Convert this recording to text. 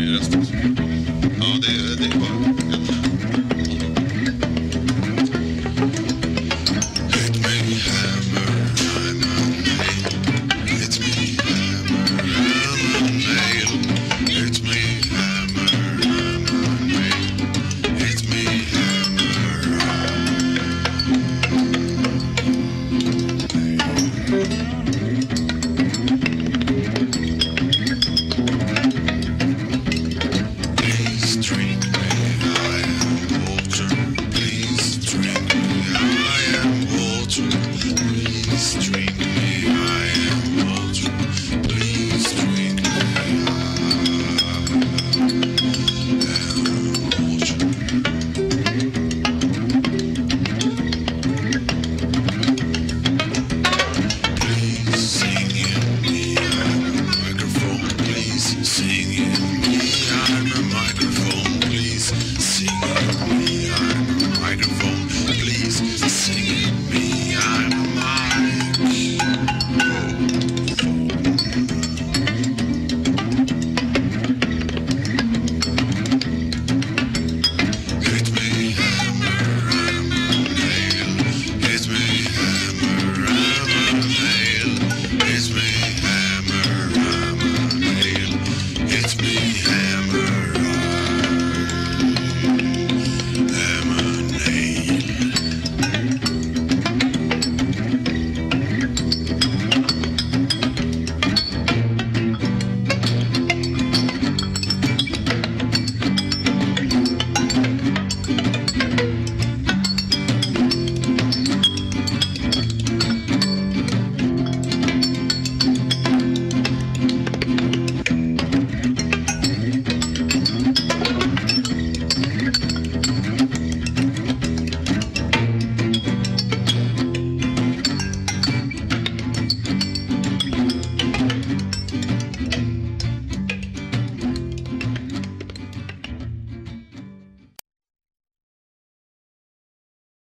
Oh, they—they. they,